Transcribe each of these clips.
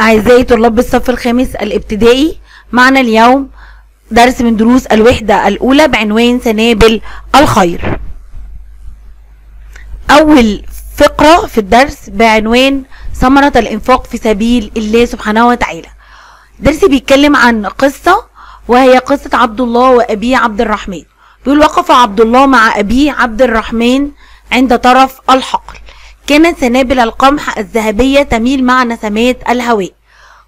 أعزائي طلاب الصف الخامس الابتدائي معنا اليوم درس من دروس الوحدة الأولى بعنوان سنابل الخير. أول فقرة في الدرس بعنوان ثمرة الإنفاق في سبيل الله سبحانه وتعالى. درس بيتكلم عن قصة وهي قصة عبد الله وأبيه عبد الرحمن. بيقول وقف عبد الله مع أبيه عبد الرحمن عند طرف الحقل. كانت سنابل القمح الذهبية تميل مع نسمات الهواء.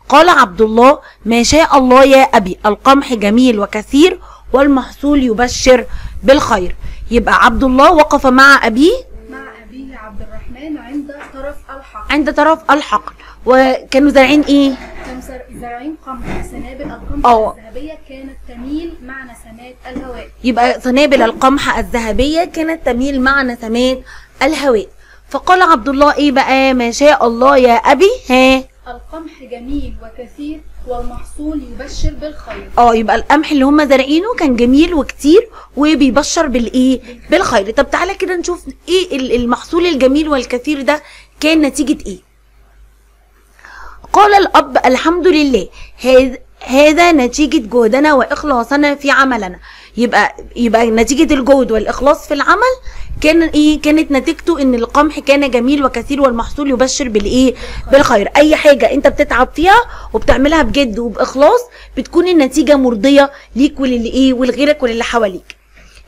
قال عبد الله ما شاء الله يا أبي القمح جميل وكثير والمحصول يبشر بالخير. يبقى عبد الله وقف مع أبيه؟ مع أبيه عبد الرحمن عند طرف الحقل. عند طرف الحقل. وكانوا زارعين إيه؟ كانوا زارعين قمح. سنابل القمح آه. الذهبية كانت تميل مع نسمات الهواء. يبقى سنابل القمح الذهبية كانت تميل مع نسمات الهواء. فقال عبد الله إيه بقى؟ ما شاء الله يا أبي. ها؟ القمح جميل وكثير والمحصول يبشر بالخير. آه يبقى القمح اللي هم زارعينه كان جميل وكتير وبيبشر بالإيه؟ بالخير. طب تعالى كده نشوف إيه ال- المحصول الجميل والكثير ده كان نتيجة إيه. قال الأب الحمد لله هذا هذا نتيجة جهدنا وإخلاصنا في عملنا. يبقى يبقى نتيجة الجهد والإخلاص في العمل كان إيه؟ كانت نتيجته إن القمح كان جميل وكثير والمحصول يبشر بالإيه؟ بالخير. أي حاجة أنت بتتعب فيها وبتعملها بجد وبإخلاص بتكون النتيجة مرضية ليك وللي إيه ولغيرك وللي حواليك.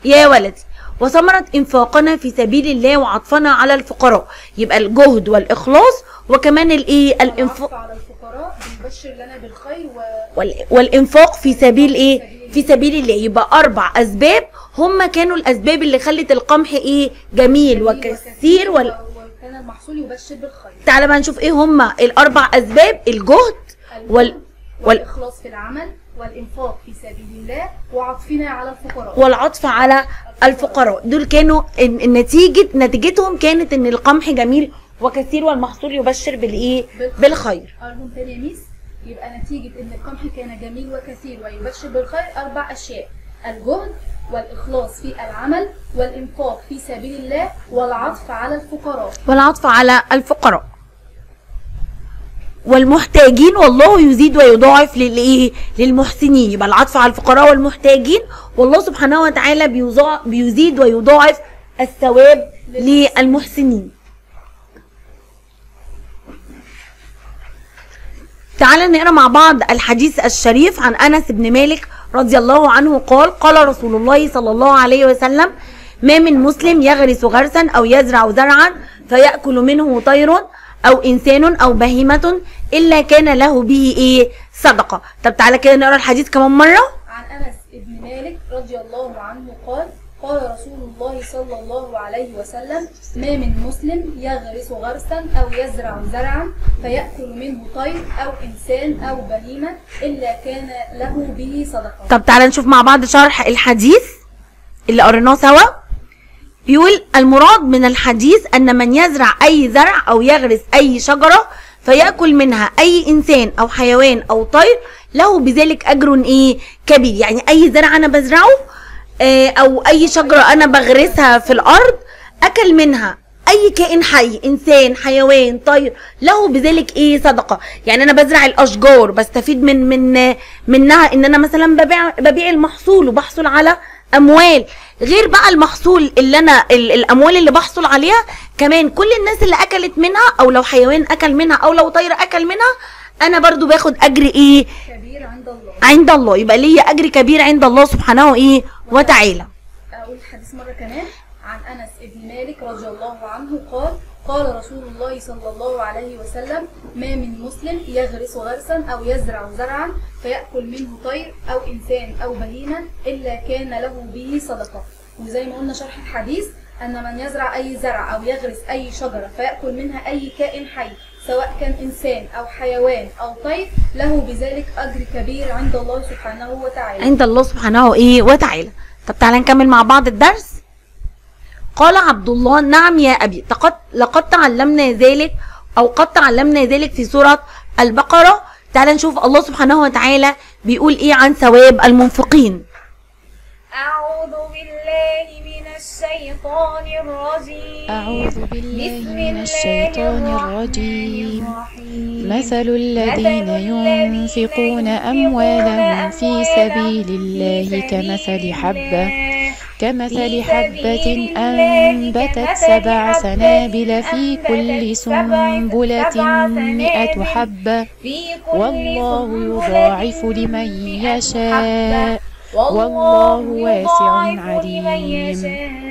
يا ولدي وثمرة إنفاقنا في سبيل الله وعطفنا على الفقراء. يبقى الجهد والإخلاص وكمان الإيه؟ الإنفاق العطف على الفقراء بيبشر لنا بالخير و... وال- والإنفاق في سبيل إيه؟ في سبيل الله. يبقى أربع أسباب. هم كانوا الأسباب اللي خلت القمح إيه؟ جميل وكثير وال... وكان المحصول يبشر بالخير. تعالى بقى نشوف إيه هم الأربع أسباب. الجهد وال... وال... والإخلاص في العمل والإنفاق في سبيل الله وعطفنا على الفقراء. والعطف على الفقراء. دول كانوا الن- النتيجة نتيجتهم كانت إن القمح جميل وكثير والمحصول يبشر بالإيه؟ بالخير. أرجو تاني يا ميس يبقى نتيجة إن القمح كان جميل وكثير ويبشر بالخير أربع أشياء الجهد والإخلاص في العمل والإنفاق في سبيل الله والعطف على الفقراء. والعطف على الفقراء. والمحتاجين والله يزيد ويضاعف للايه للمحسنين. يبقى العطف على الفقراء والمحتاجين والله سبحانه وتعالى بيزيد ويضاعف الثواب للمحسنين. تعالى نقرا مع بعض الحديث الشريف عن انس بن مالك رضي الله عنه قال قال رسول الله صلى الله عليه وسلم ما من مسلم يغرس غرسا أو يزرع زرعا فيأكل منه طير أو إنسان أو بهيمة إلا كان له به إيه؟ صدقة. طب تعالى كده نقرا الحديث كمان مرة. عن أنس بن مالك رضي الله عنه قال قال رسول الله صلى الله عليه وسلم ما من مسلم يغرس غرسا أو يزرع زرعا فيأكل منه طير أو إنسان أو بهيمة إلا كان له به صدقة. طب تعالى نشوف مع بعض شرح الحديث اللي قريناه سوا. بيقول المراد من الحديث أن من يزرع أي زرع أو يغرس أي شجرة فيأكل منها أي إنسان أو حيوان أو طير له بذلك أجر إيه؟ كبير. يعني أي زرع أنا بزرعه أو أي شجرة أنا بغرسها في الأرض أكل منها. أي كائن حي إنسان حيوان طير له بذلك إيه صدقة. يعني أنا بزرع الأشجار بستفيد من من منها إن أنا مثلا ببيع ببيع المحصول وبحصل على أموال. غير بقى المحصول اللي أنا ال- الأموال اللي بحصل عليها كمان كل الناس اللي أكلت منها أو لو حيوان أكل منها أو لو طير أكل منها أنا برضو باخد أجر إيه؟ كبير عند الله. عند الله. يبقى ليا أجر كبير عند الله سبحانه إيه وتعالى. الحديث مرة كمان عن أنس بن مالك رضي الله عنه قال قال رسول الله صلى الله عليه وسلم ما من مسلم يغرس غرسا أو يزرع زرعا فيأكل منه طير أو إنسان أو بهيمة إلا كان له به صدقة. وزي ما قلنا شرح الحديث أن من يزرع أي زرع أو يغرس أي شجرة فيأكل منها أي كائن حي. سواء كان إنسان أو حيوان أو طير له بذلك أجر كبير عند الله سبحانه وتعالى. عند الله سبحانه إيه وتعالى. طب تعالى نكمل مع بعض الدرس. قال عبد الله نعم يا أبي لقد لقد تعلمنا ذلك أو قد تعلمنا ذلك في سورة البقرة. تعالى نشوف الله سبحانه وتعالى بيقول إيه عن ثواب المنفقين. أعوذ بالله الشيطان الرجيم. أعوذ بالله من الشيطان الرجيم. مثل الذين ينفقون أموالهم في سبيل الله كمثل حبة. كمثل حبة أنبتت سبع سنابل في كل سنبلة مئة حبة. والله يضاعف لمن يشاء. والله واسع عليم.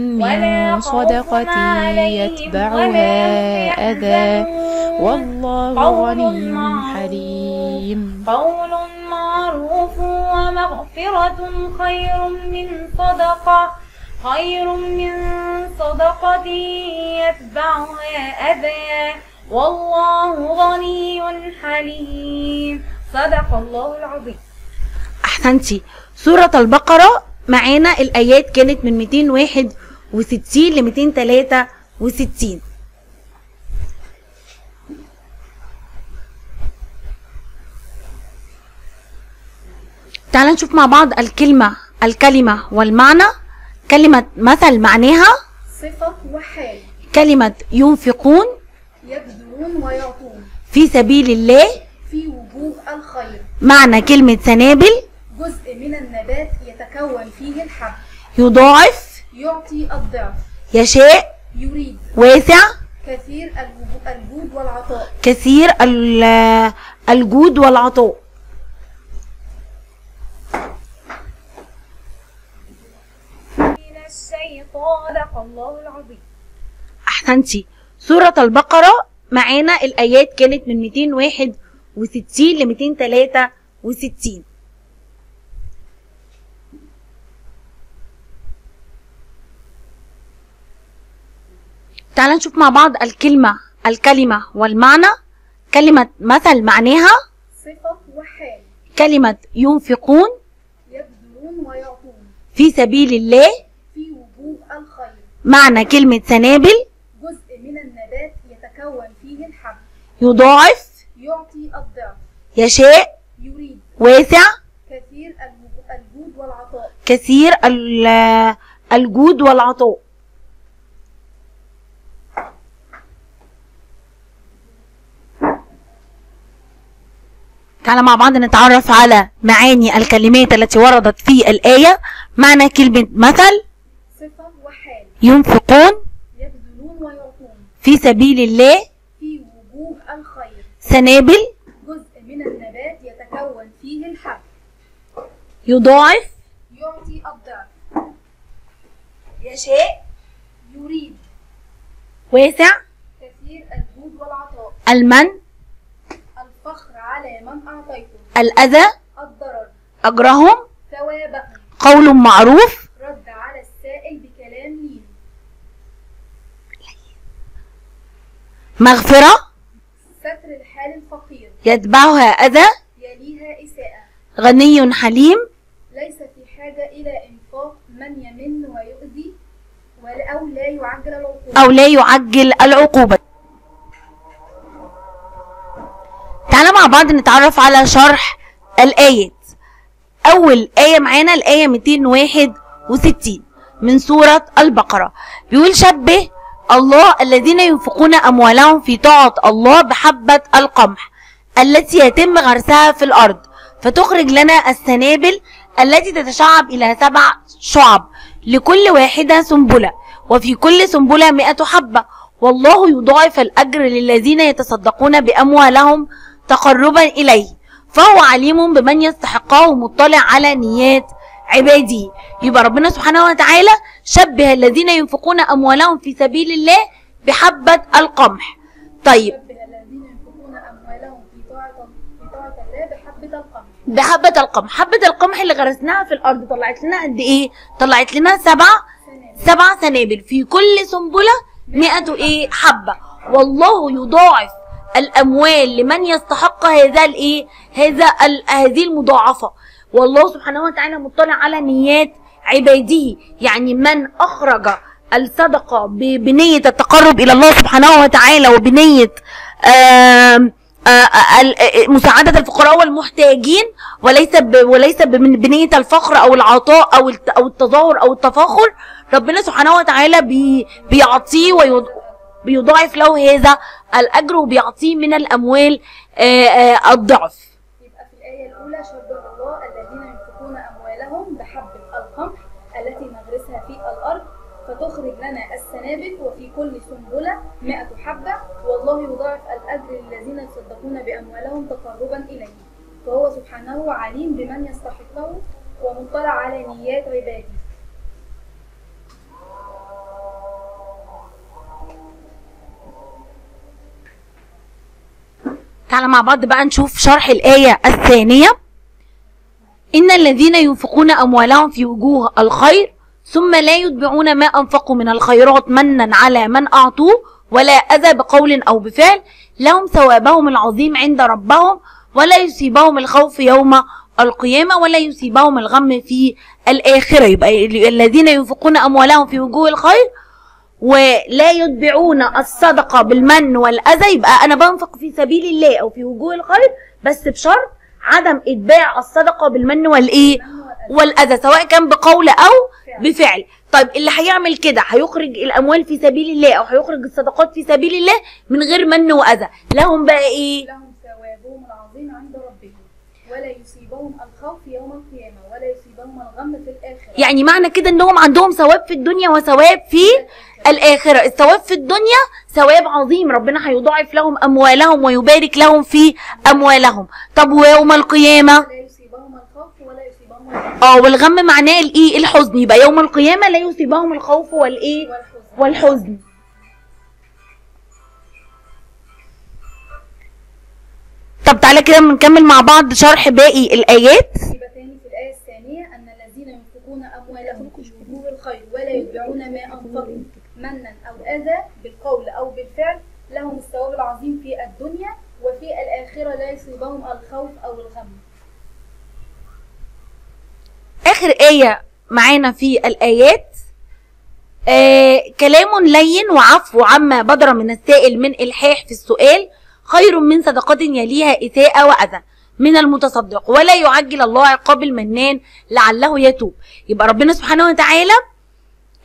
من صدقة يتبعها أذى. والله غني. حليم. قول معروف ومغفرة خير من صدقة. خير من صدقة يتبعها أذى. والله غني حليم. صدق الله العظيم. أحسنتي. سورة البقرة معانا الآيات كانت من 261 ل 263 تعال نشوف مع بعض الكلمة الكلمة والمعنى. كلمة مثل معناها؟ صفة وحال. كلمة ينفقون. يبذلون ويعطون. في سبيل الله. في وجوه الخير. معنى كلمة سنابل. جزء من النبات يتكون فيه الحب. يضاعف. يعطي الضعف. يشاء يريد. واسع. كثير الجود والعطاء. كثير ال- الجود والعطاء. من الشيطان الله العظيم. أحسنتي. سورة البقرة معانا الآيات كانت من 261 ل 263 تعال نشوف مع بعض الكلمة الكلمة والمعنى. كلمة مثل معناها صفة وحال. كلمة ينفقون يبذلون ويعطون. في سبيل الله. في وجوه الخير. معنى كلمة سنابل. جزء من النبات يتكون فيه الحب. يضاعف. يعطي الضعف. يشاء. يريد. واسع. كثير الجود والعطاء. كثير ال- الجود والعطاء. تعالى مع بعض نتعرف على معاني الكلمات التي وردت في الآية. معنى كلمة مثل صفة وحال. ينفقون يبذلون ويعطون. في سبيل الله في وجوه الخير. سنابل جزء من النبات يتكون فيه الحب. يضاعف يعطي الضعف. يشاء يريد. واسع كثير الجود والعطاء. المن على من أعطيته. الأذى الضرر. أجرهم ثوابهم. قول معروف. رد على السائل بكلام لين مغفرة. ستر الحال الفقير. يتبعها أذى. يليها إساءة. غني حليم. ليس في حاجة إلى إنفاق من يمن ويؤذي أو لا يعجل العقوبة. أو لا يعجل العقوبة. بعض نتعرف على شرح الآيات. أول آية معانا الآية 261 من سورة البقرة. بيقول شبه الله الذين ينفقون أموالهم في طاعة الله بحبة القمح التي يتم غرسها في الأرض فتخرج لنا السنابل التي تتشعب إلى سبع شعب لكل واحدة سنبلة. وفي كل سنبلة مئة حبة. والله يضاعف الأجر للذين يتصدقون بأموالهم تقربا إليه فهو عليم بمن يستحقه مطلع على نيات عباده يبقى ربنا سبحانه وتعالى شبه الذين ينفقون أموالهم في سبيل الله بحبة القمح. طيب. بحبة القمح. حبة القمح اللي غرسناها في الأرض طلعت لنا قد إيه؟ طلعت لنا سبع سبع سنابل. في كل سنبلة مئة إيه؟ حبة. والله يضاعف. الأموال لمن يستحق هذا الايه هذا هذه المضاعفة. والله سبحانه وتعالى مطلع على نيات عباده. يعني من أخرج الصدقة بنية التقرب إلى الله سبحانه وتعالى وبنية مساعدة الفقراء والمحتاجين وليس وليس بنية الفقر أو العطاء أو أو التظاهر أو التفاخر. ربنا سبحانه وتعالى بي بيعطيه ويض- بيضاعف له هذا الأجر وبيعطيه من الأموال آه، آه، الضعف. يبقى في الآية الأولى الله الذين ينفقون أموالهم بحبة القمح التي نغرسها في الأرض فتخرج لنا السنابل وفي كل سنبلة مئة حبة. والله يضاعف الأجر للذين يصدقون بأموالهم تقربا إليه. فهو سبحانه عليم بمن يستحقه ومطلع على نيات عباده. تعالى مع بعض بقى نشوف شرح الآية الثانية. إن الذين ينفقون أموالهم في وجوه الخير ثم لا يتبعون ما أنفقوا من الخيرات منا على من أعطوه ولا أذى بقول أو بفعل لهم ثوابهم العظيم عند ربهم ولا يصيبهم الخوف يوم القيامة ولا يصيبهم الغم في الآخرة. يبقى الذين ينفقون أموالهم في وجوه الخير ولا يتبعون الصدقة بالمن والأذى يبقى أنا بنفق في سبيل الله أو في وجوه الخير بس بشرط عدم إتباع الصدقة بالمن والإيه؟ والأذى سواء كان بقول أو بفعل. طيب اللي هيعمل كده هيخرج الأموال في سبيل الله أو هيخرج الصدقات في سبيل الله من غير من وأذى. لهم بقى إيه؟ لهم ثوابهم العظيم عند ربهم ولا يصيبهم الخوف يوم القيامة ولا يصيبهم الغم في الآخرة. يعني معنى كده إنهم عندهم ثواب في الدنيا وثواب في الآخرة. الثواب في الدنيا ثواب عظيم. ربنا هيضاعف لهم أموالهم ويبارك لهم في أموالهم. طب ويوم القيامة؟ آه والغم معناه الإيه؟ الحزن. يبقى يوم القيامة لا يصيبهم الخوف والإيه؟ والحزن. طب تعالى كده نكمل مع بعض شرح باقي الآيات. يبقى تاني في الآية الثانية أن الذين ينفقون أموالهم في الخير ولا يتبعون ما أنفقوا منا أو أذى بالقول أو بالفعل. لهم الثواب العظيم في الدنيا وفي الآخرة لا يصيبهم الخوف أو الغم. آخر آية معانا في الآيات. آه كلام لين وعفو عما بدر من السائل من إلحاح في السؤال. خير من صدقة يليها إساءة وأذى. من المتصدق ولا يعجل الله عقاب المنان لعله يتوب. يبقى ربنا سبحانه وتعالى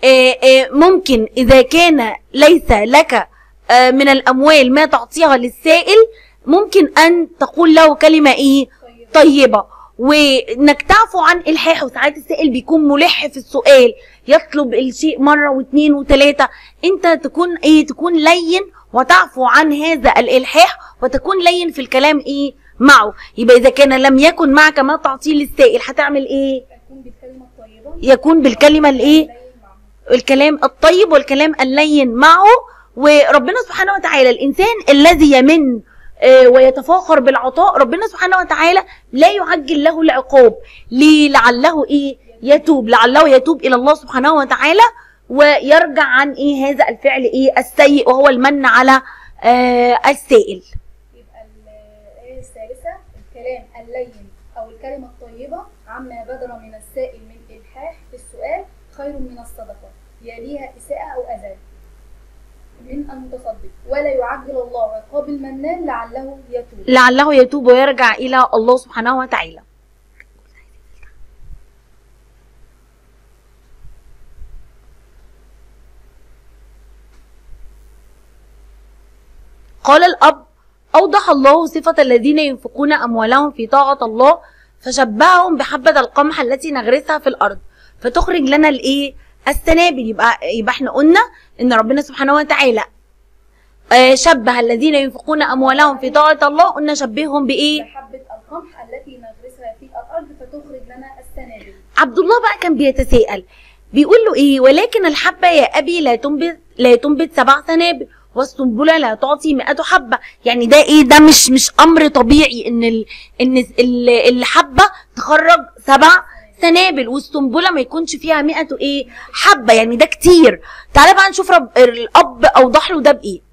آه، آه، ممكن إذا كان ليس لك آه، من الأموال ما تعطيها للسائل ممكن أن تقول له كلمة إيه؟ طيبة. وإنك تعفو عن إلحاحه ساعات السائل بيكون ملح في السؤال يطلب الشيء مرة واثنين وثلاثة أنت تكون إيه؟ تكون لين وتعفو عن هذا الإلحاح وتكون لين في الكلام إيه؟ معه. يبقى إذا كان لم يكن معك ما تعطيه للسائل هتعمل إيه؟ يكون بالكلمة الطيبة. يكون بالكلمة الإيه. الكلام الطيب والكلام اللين معه. وربنا سبحانه وتعالى الإنسان الذي يمن آه، ويتفاخر بالعطاء ربنا سبحانه وتعالى لا يعجل له العقاب. ليه؟ لعله إيه؟ يتوب. لعله يتوب إلى الله سبحانه وتعالى ويرجع عن إيه؟ هذا الفعل إيه؟ السيء وهو المن على آه السائل. الكلام اللين أو الكلمة الطيبة عما بدر من السائل من إلحاح في السؤال خير من الصدقة يليها إساءة أو أذى من المتصدق. ولا يعجل الله عقاب المنان لعله يتوب. لعله يتوب ويرجع إلى الله سبحانه وتعالى. قال الأب أوضح الله صفة الذين ينفقون أموالهم في طاعة الله فشبههم بحبة القمح التي نغرسها في الأرض. فتخرج لنا الإيه؟ السنابل. يبقى يبقى إحنا قلنا إن ربنا سبحانه وتعالى آه، شبه الذين ينفقون أموالهم في طاعة الله. قلنا شبههم بإيه؟ بحبة القمح التي نغرسها في الأرض فتخرج لنا السنابل. عبد الله بقى كان بيتساءل بيقول له إيه؟ ولكن الحبة يا أبي لا تنبت لا تنبت سبع سنابل. والسنبلة لا تعطي مئة حبة. يعني ده إيه؟ ده مش مش أمر طبيعي إن ال إن ال- الحبة تخرج سبع سنابل والسنبلة ما يكونش فيها 100 إيه؟ حبة. يعني ده كتير. تعالى بقى نشوف رب الأب أوضح له ده بإيه.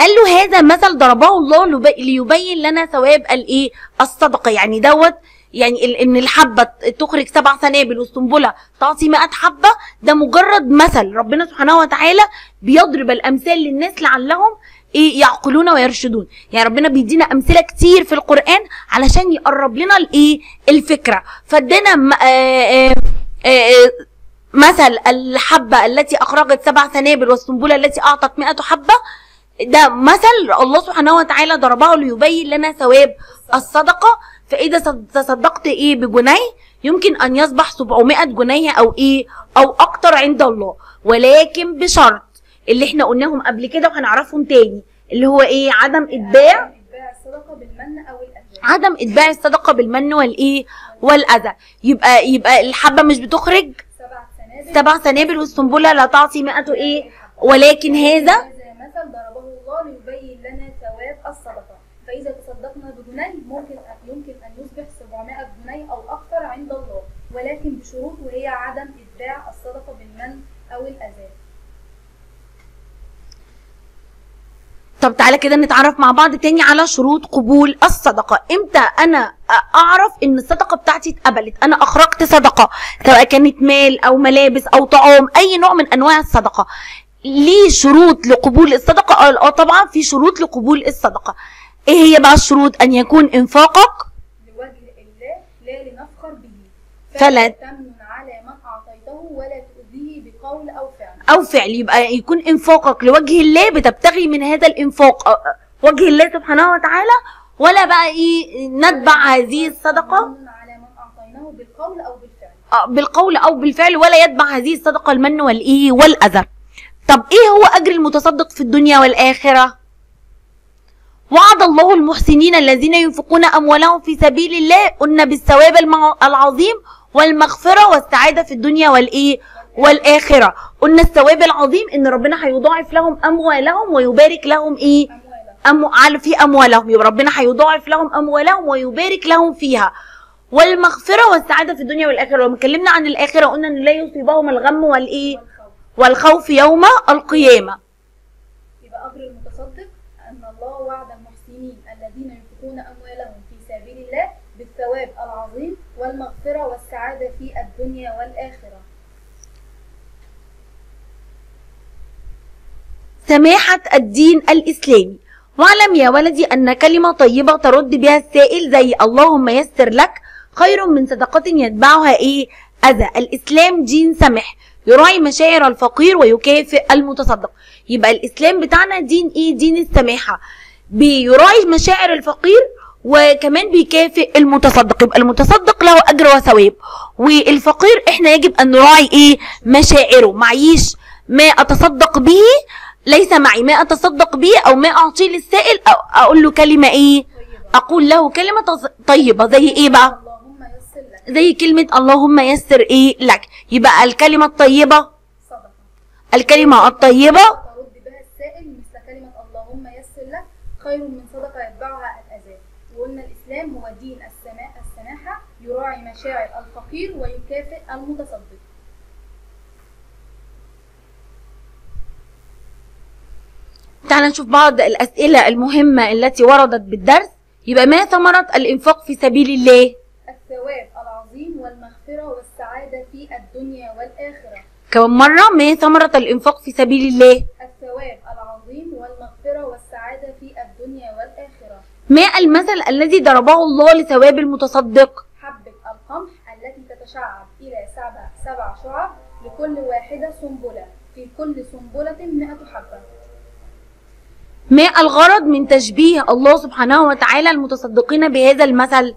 قال له هذا مثل ضربه الله ليبين لنا ثواب الإيه؟ الصدقة. يعني دوت يعني إن الحبة تخرج سبع سنابل والسنبله تعطي 100 حبة ده مجرد مثل. ربنا سبحانه وتعالى بيضرب الأمثال للناس لعلهم إيه؟ يعقلون ويرشدون. يعني ربنا بيدينا أمثلة كتير في القرآن علشان يقرب لنا الإيه؟ الفكرة. فادانا آه، آه، آه، مثل الحبة التي أخرجت سبع سنابل والسنبله التي أعطت 100 حبة ده مثل الله سبحانه وتعالى ضربه ليبين لنا ثواب الصدقة. فإذا صد- تصدقت إيه بجنيه؟ يمكن أن يصبح 700 جنيه أو إيه؟ أو أكتر عند الله. ولكن بشرط اللي إحنا قلناهم قبل كده وهنعرفهم تاني اللي هو إيه؟ عدم الاذى عدم إتباع الصدقة بالمن والايه والأذى. يبقى يبقى الحبة مش بتخرج؟ سبع سنابل. والسنبلة لا تعطي 100 إيه؟ ولكن هذا هذا مثل ضربه الله ليبين لنا ثواب الصدقه فإذا تصدقنا بجنيه ممكن أن يمكن أن يصبح 700 جنيه أو أكثر عند الله ولكن بشروط وهي عدم اتباع الصدقة بالمن أو الأذى. طب تعالى كده نتعرف مع بعض تاني على شروط قبول الصدقة. إمتى أنا أعرف إن الصدقة بتاعتي اتقبلت؟ أنا أخرجت صدقة سواء كانت مال أو ملابس أو طعام أي نوع من أنواع الصدقة. ليه شروط لقبول الصدقة؟ آه آه طبعا في شروط لقبول الصدقة. إيه هي بقى الشروط؟ أن يكون إنفاقك لوجه الله لا لنفخر به. فلا- تمن على من أعطيته ولا تؤذيه بقول أو فعل. أو فعل. يبقى يكون إنفاقك لوجه الله بتبتغي من هذا الإنفاق. وجه الله سبحانه وتعالى. ولا بقى إيه نتبع هذه الصدقة. تمن على من أعطيناه بالقول أو بالفعل. بالقول أو بالفعل. ولا يتبع هذه الصدقة المن والإيه والأذى. طب إيه هو أجر المتصدق في الدنيا والآخرة؟ وعد الله المحسنين الذين ينفقون أموالهم في سبيل الله قلنا بالثواب العظيم والمغفرة والسعادة في الدنيا والإيه والآخرة. قلنا الثواب العظيم إن ربنا هيضاعف لهم أموالهم ويبارك لهم إيه؟ اموالا أم... على في أموالهم. يبقى ربنا هيضاعف لهم أموالهم ويبارك لهم فيها. والمغفرة والسعادة في الدنيا والآخرة. لما اتكلمنا عن الآخرة قلنا إن لا يصيبهم الغم والإيه؟ والخوف يوم القيامة. يبقى أجر المتصدق أن الله وعد المحسنين الذين ينفقون أموالهم في سبيل الله بالثواب العظيم والمغفرة والسعادة في الدنيا والآخرة. سماحة الدين الإسلامي واعلم يا ولدي أن كلمة طيبة ترد بها السائل زي اللهم يسر لك خير من صدقة يتبعها إيه؟ أذى. الإسلام دين سمح يراعي مشاعر الفقير ويكافئ المتصدق. يبقى الإسلام بتاعنا دين إيه؟ دين السماحة. بيراعي مشاعر الفقير وكمان بيكافئ المتصدق يبقى المتصدق له أجر وثواب. والفقير إحنا يجب أن نراعي إيه؟ مشاعره. معيش ما أتصدق به ليس معي. ما أتصدق به أو ما أعطيه للسائل أو أقول له كلمة إيه؟ أقول له كلمة طيبة. زي إيه بقى؟ زي كلمة اللهم يسر إيه لك. يبقى الكلمة الطيبة الكلمة الطيبة ترد بها السائل مثل كلمة اللهم يسر لك خير من صدقة يتبعها الأذى. وقلنا الإسلام هو دين السماء السماحة يراعي مشاعر الفقير ويكافئ المتصدق. تعال نشوف بعض الأسئلة المهمة التي وردت بالدرس. يبقى ما ثمرة الإنفاق في سبيل الله؟ الثواب العظيم والمغفرة والسعادة في الدنيا والآخرة. كمان مرة ما ثمرة الإنفاق في سبيل الله الثواب العظيم والمغفرة والسعادة في الدنيا والآخرة ما المثل الذي ضربه الله لثواب المتصدق؟ حبة القمح التي تتشعب إلى سبع, سبع شعب لكل واحدة سنبلة. في كل سنبلة مئة حبة. ما الغرض من تشبيه الله سبحانه وتعالى المتصدقين بهذا المثل؟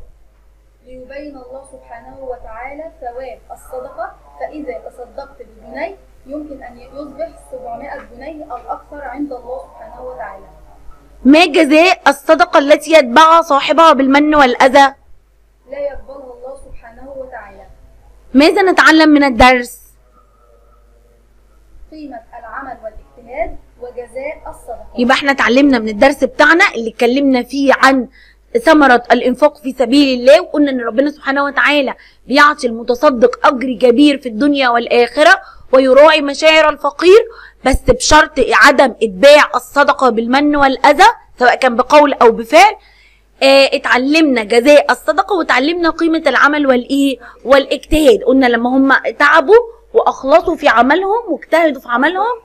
ليبين الله سبحانه وتعالى ثواب الصدقة. فإذا تصدقت بجنيه يمكن أن يصبح 700 جنيه أو أكثر عند الله سبحانه وتعالى. ما جزاء الصدقة التي يتبعها صاحبها بالمن والأذى؟ لا يقبلها الله سبحانه وتعالى. ماذا نتعلم من الدرس؟ قيمة العمل والاجتهاد وجزاء الصدقة. يبقى إحنا اتعلمنا من الدرس بتاعنا اللي اتكلمنا فيه عن ثمرة الإنفاق في سبيل الله وقلنا إن ربنا سبحانه وتعالى بيعطي المتصدق أجر كبير في الدنيا والآخرة ويراعي مشاعر الفقير بس بشرط عدم إتباع الصدقة بالمن والأذى سواء كان بقول أو بفعل. آه، اتعلمنا جزاء الصدقة وتعلمنا قيمة العمل والإيه؟ والاجتهاد. قلنا لما هم تعبوا وأخلصوا في عملهم واجتهدوا في عملهم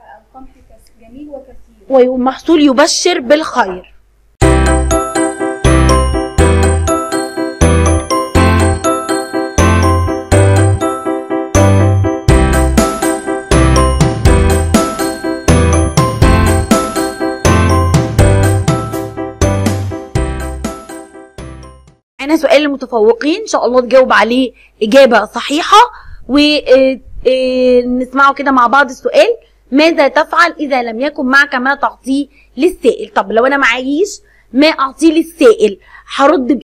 والمحصول يبشر بالخير. معانا سؤال المتفوقين إن شاء الله تجاوب عليه إجابة صحيحة. ونسمعه كده مع بعض السؤال. ماذا تفعل إذا لم يكن معك ما تعطيه للسائل؟ طب لو أنا معيش ما أعطيه للسائل هرد.